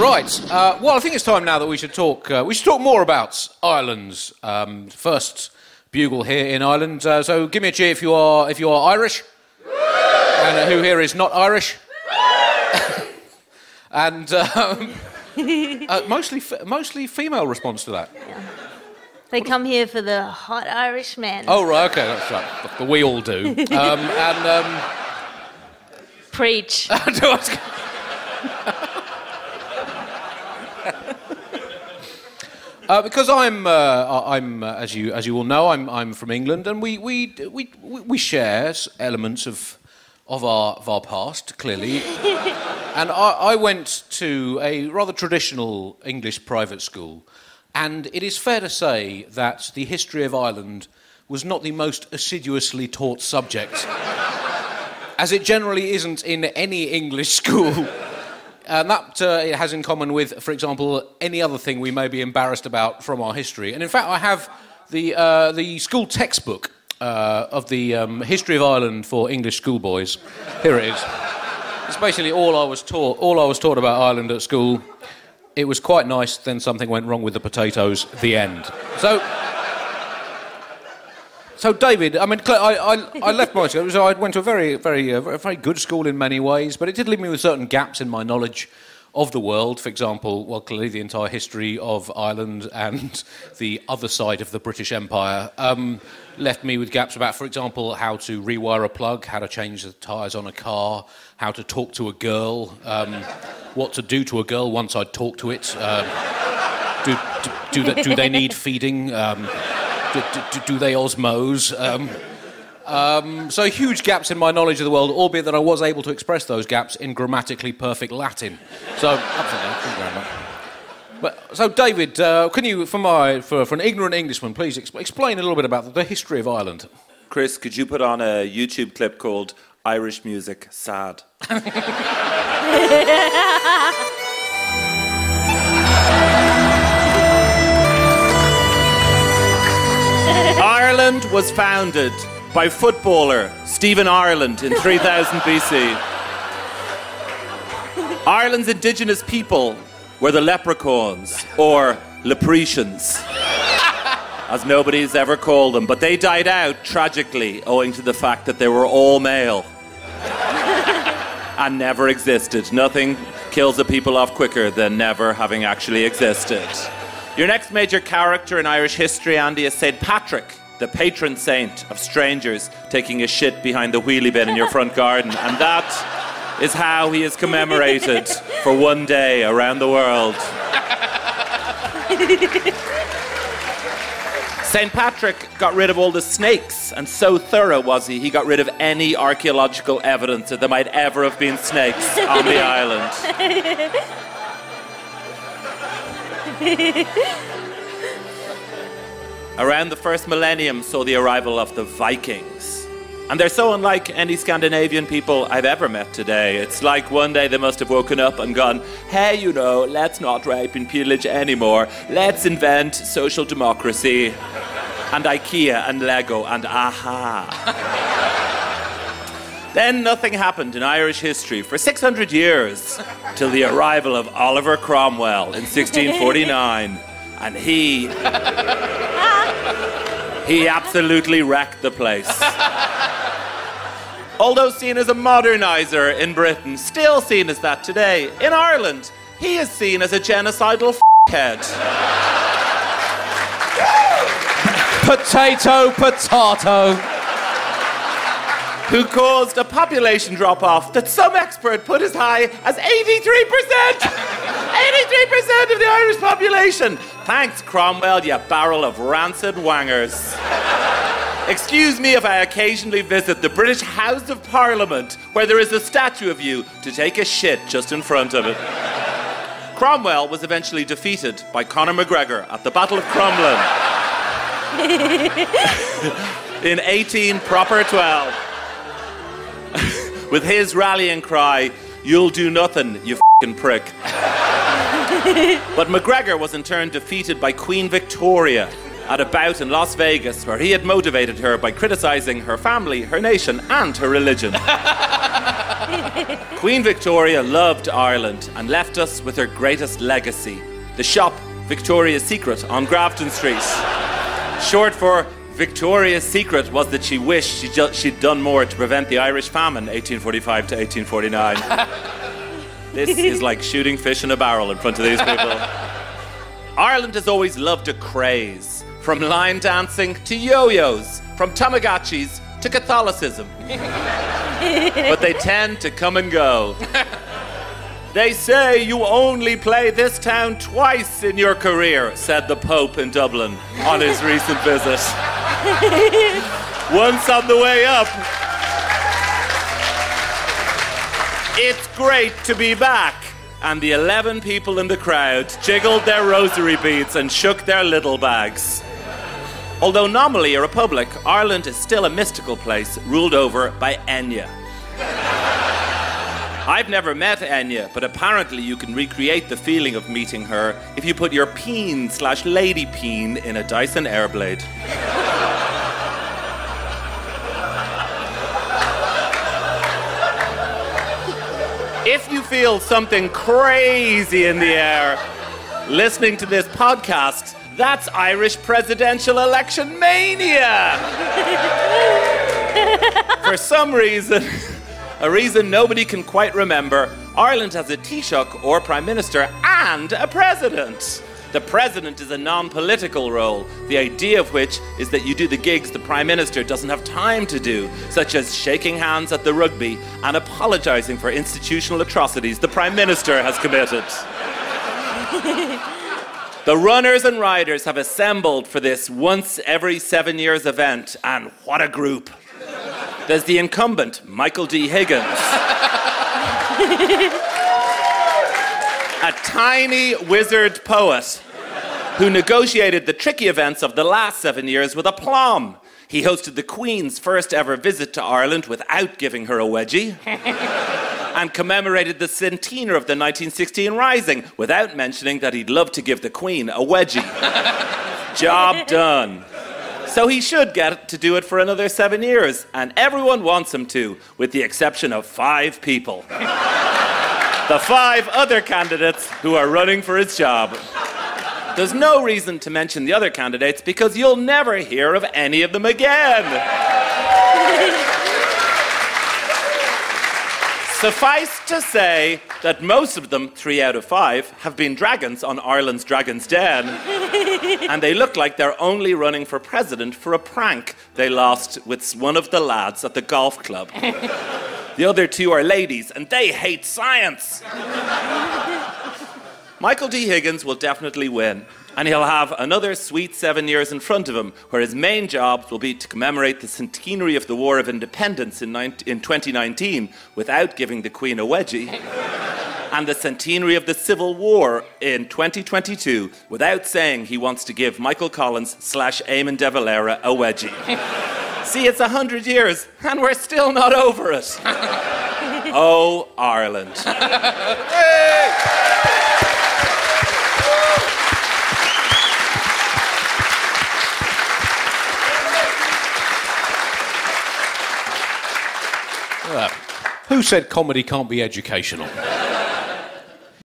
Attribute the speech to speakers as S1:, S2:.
S1: Right. Uh, well, I think it's time now that we should talk. Uh, we should talk more about Ireland's um, first bugle here in Ireland. Uh, so, give me a cheer if you are if you are Irish, and uh, who here is not Irish, and um, uh, mostly mostly female response to that.
S2: They come here for the hot Irish men.
S1: Oh right, okay, that's right. But we all do. Um, and um,
S2: Preach.
S1: Uh, because I'm, uh, I'm uh, as you as you all know, I'm, I'm from England, and we we, we we share elements of of our of our past clearly. and I, I went to a rather traditional English private school, and it is fair to say that the history of Ireland was not the most assiduously taught subject, as it generally isn't in any English school. And that uh, it has in common with, for example, any other thing we may be embarrassed about from our history. And in fact, I have the, uh, the school textbook uh, of the um, history of Ireland for English schoolboys. Here it is. It's basically all I was taught. All I was taught about Ireland at school. It was quite nice. Then something went wrong with the potatoes. The end. So. So, David, I mean, I, I, I left my school. So I went to a very, very, uh, very good school in many ways, but it did leave me with certain gaps in my knowledge of the world. For example, well, clearly the entire history of Ireland and the other side of the British Empire um, left me with gaps about, for example, how to rewire a plug, how to change the tyres on a car, how to talk to a girl, um, what to do to a girl once I'd talked to it. Um, do, do, do, they, do they need feeding? Do, do, do they osmose? Um, um, so huge gaps in my knowledge of the world, albeit that I was able to express those gaps in grammatically perfect Latin. So, absolutely, thank you very much. But, so, David, uh, can you, for, my, for, for an ignorant Englishman, please ex- explain a little bit about the, the history of Ireland?
S3: Chris, could you put on a YouTube clip called Irish Music Sad? Ireland was founded by footballer Stephen Ireland in 3000 BC. Ireland's indigenous people were the leprechauns, or lepretians, as nobody's ever called them, but they died out tragically owing to the fact that they were all male and never existed. Nothing kills a people off quicker than never having actually existed. Your next major character in Irish history, Andy, is St. Patrick, the patron saint of strangers taking a shit behind the wheelie bin in your front garden. And that is how he is commemorated for one day around the world. St. Patrick got rid of all the snakes, and so thorough was he, he got rid of any archaeological evidence that there might ever have been snakes on the island. Around the first millennium saw the arrival of the Vikings. And they're so unlike any Scandinavian people I've ever met today. It's like one day they must have woken up and gone, hey, you know, let's not rape and pillage anymore. Let's invent social democracy and IKEA and Lego and a-ha. then nothing happened in Irish history for 600 years till the arrival of Oliver Cromwell in 1649. And he. he absolutely wrecked the place. Although seen as a modernizer in Britain, still seen as that today, in Ireland, he is seen as a genocidal head.
S1: Potato, potato.
S3: who caused a population drop off that some expert put as high as 83%! 83% of the Irish population! Thanks, Cromwell, you barrel of rancid wangers. Excuse me if I occasionally visit the British House of Parliament, where there is a statue of you to take a shit just in front of it. Cromwell was eventually defeated by Conor McGregor at the Battle of Crumlin in 18 proper 12 with his rallying cry, You'll do nothing, you fing prick. but McGregor was in turn defeated by Queen Victoria at a bout in Las Vegas where he had motivated her by criticizing her family, her nation, and her religion. Queen Victoria loved Ireland and left us with her greatest legacy the shop Victoria's Secret on Grafton Street. Short for Victoria's secret was that she wished she she'd done more to prevent the Irish famine 1845 to 1849. This is like shooting fish in a barrel in front of these people. Ireland has always loved a craze, from line dancing to yo-yos, from Tamagotchis to Catholicism. but they tend to come and go. They say you only play this town twice in your career, said the Pope in Dublin on his recent visit. Once on the way up. It's great to be back. And the 11 people in the crowd jiggled their rosary beads and shook their little bags. Although nominally a republic, Ireland is still a mystical place ruled over by Enya. I've never met Enya, but apparently you can recreate the feeling of meeting her if you put your peen slash lady peen in a Dyson Airblade. If you feel something crazy in the air listening to this podcast, that's Irish presidential election mania! For some reason, a reason nobody can quite remember, Ireland has a Taoiseach or Prime Minister and a President. The President is a non political role, the idea of which is that you do the gigs the Prime Minister doesn't have time to do, such as shaking hands at the rugby and apologising for institutional atrocities the Prime Minister has committed. The runners and riders have assembled for this once every seven years event, and what a group! There's the incumbent, Michael D. Higgins. a tiny wizard poet who negotiated the tricky events of the last seven years with aplomb. He hosted the Queen's first ever visit to Ireland without giving her a wedgie. and commemorated the centenary of the 1916 Rising without mentioning that he'd love to give the Queen a wedgie. Job done. So he should get to do it for another seven years, and everyone wants him to, with the exception of five people. the five other candidates who are running for his job. There's no reason to mention the other candidates because you'll never hear of any of them again. Suffice to say that most of them, three out of five, have been dragons on Ireland's Dragon's Den. and they look like they're only running for president for a prank they lost with one of the lads at the golf club. the other two are ladies, and they hate science. Michael D. Higgins will definitely win, and he'll have another sweet seven years in front of him, where his main jobs will be to commemorate the centenary of the War of Independence in, 19, in 2019 without giving the Queen a wedgie, and the centenary of the Civil War in 2022 without saying he wants to give Michael Collins slash Eamon De Valera a wedgie. See, it's a hundred years, and we're still not over it. oh, Ireland.
S1: Who said comedy can't be educational?